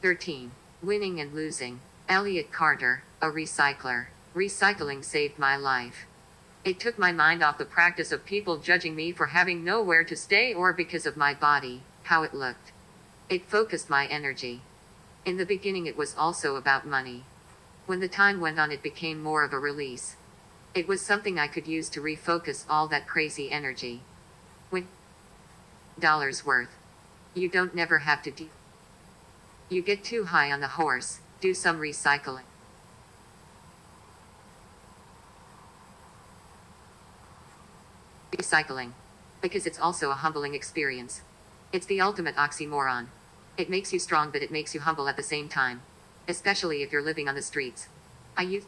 13. Winning and losing. Elliot Carter, a recycler. Recycling saved my life. It took my mind off the practice of people judging me for having nowhere to stay or because of my body, how it looked. It focused my energy. In the beginning, it was also about money. When the time went on, it became more of a release. It was something I could use to refocus all that crazy energy. When dollars worth. You don't never have to de- You get too high on the horse, do some recycling. Recycling. Because it's also a humbling experience. It's the ultimate oxymoron. It makes you strong, but it makes you humble at the same time. Especially if you're living on the streets. I use